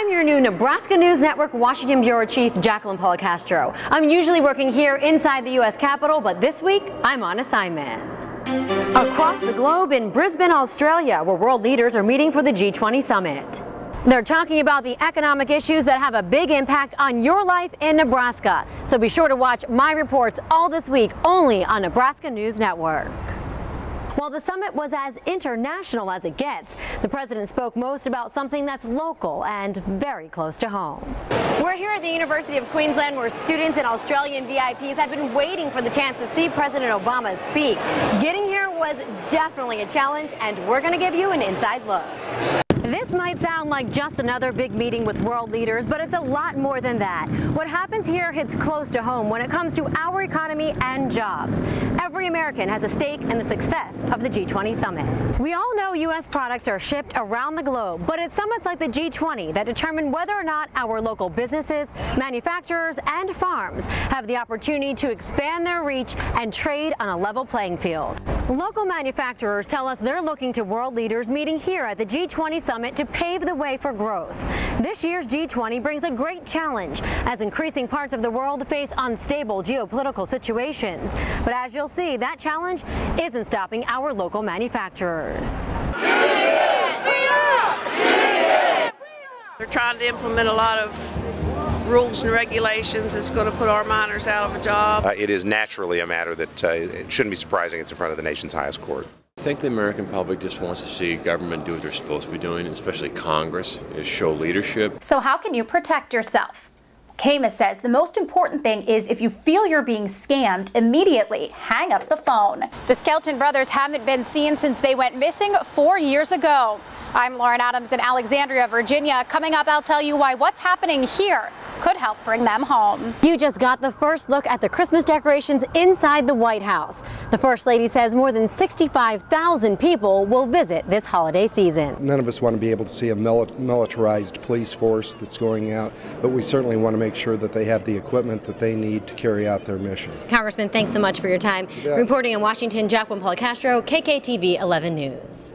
I'm your new Nebraska News Network Washington Bureau Chief, Jacqueline Policastro. I'm usually working here inside the U.S. Capitol, but this week I'm on assignment. Across the globe in Brisbane, Australia, where world leaders are meeting for the G20 summit. They're talking about the economic issues that have a big impact on your life in Nebraska. So be sure to watch my reports all this week only on Nebraska News Network. While the summit was as international as it gets, the president spoke most about something that's local and very close to home. We're here at the University of Queensland where students and Australian VIPs have been waiting for the chance to see President Obama speak. Getting here was definitely a challenge and we're going to give you an inside look. This might sound like just another big meeting with world leaders, but it's a lot more than that. What happens here hits close to home when it comes to our economy and jobs. Every American has a stake in the success of the G20 summit. We all know U.S. products are shipped around the globe, but it's summits like the G20 that determine whether or not our local businesses, manufacturers, and farms have the opportunity to expand their reach and trade on a level playing field. Local manufacturers tell us they're looking to world leaders meeting here at the G20 summit to pave the way for growth. This year's G20 brings a great challenge as increasing parts of the world face unstable geopolitical situations. But as you'll see, that challenge isn't stopping our local manufacturers. They're trying to implement a lot of rules and regulations that's going to put our miners out of a job. Uh, it is naturally a matter that uh, it shouldn't be surprising it's in front of the nation's highest court. I think the American public just wants to see government do what they're supposed to be doing, especially Congress, is show leadership. So how can you protect yourself? Kama says the most important thing is if you feel you're being scammed, immediately hang up the phone. The Skelton brothers haven't been seen since they went missing four years ago. I'm Lauren Adams in Alexandria, Virginia. Coming up, I'll tell you why what's happening here could help bring them home. You just got the first look at the Christmas decorations inside the White House. The First Lady says more than 65,000 people will visit this holiday season. None of us want to be able to see a militarized police force that's going out, but we certainly want to make sure that they have the equipment that they need to carry out their mission. Congressman, thanks so much for your time. Reporting in Washington, Jacqueline Policastro, KKTV 11 News.